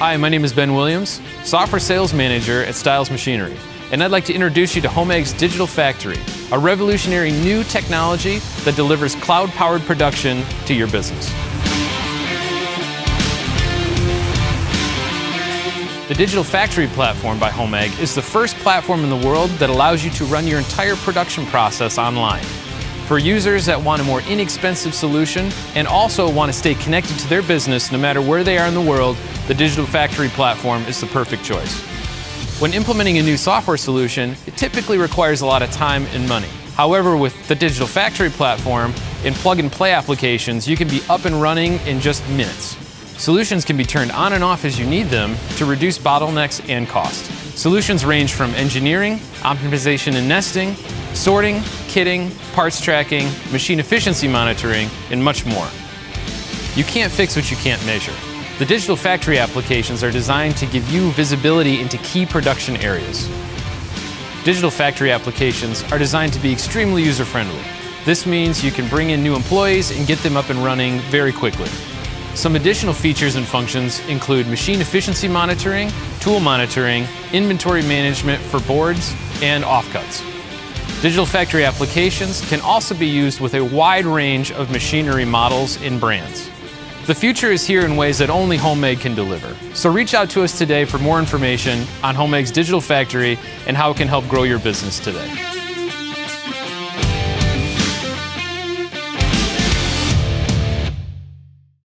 Hi, my name is Ben Williams, Software Sales Manager at Stiles Machinery, and I'd like to introduce you to HOMAG's Digital Factory, a revolutionary new technology that delivers cloud-powered production to your business. The Digital Factory platform by Homeg is the first platform in the world that allows you to run your entire production process online. For users that want a more inexpensive solution and also want to stay connected to their business no matter where they are in the world, the Digital Factory platform is the perfect choice. When implementing a new software solution, it typically requires a lot of time and money. However, with the Digital Factory platform, in plug-and-play applications, you can be up and running in just minutes. Solutions can be turned on and off as you need them to reduce bottlenecks and cost. Solutions range from engineering, optimization and nesting, sorting, kitting, parts tracking, machine efficiency monitoring, and much more. You can't fix what you can't measure. The digital factory applications are designed to give you visibility into key production areas. Digital factory applications are designed to be extremely user-friendly. This means you can bring in new employees and get them up and running very quickly. Some additional features and functions include machine efficiency monitoring, tool monitoring, inventory management for boards, and offcuts. Digital factory applications can also be used with a wide range of machinery models and brands. The future is here in ways that only HOMAG can deliver. So reach out to us today for more information on HOMAG's digital factory and how it can help grow your business today.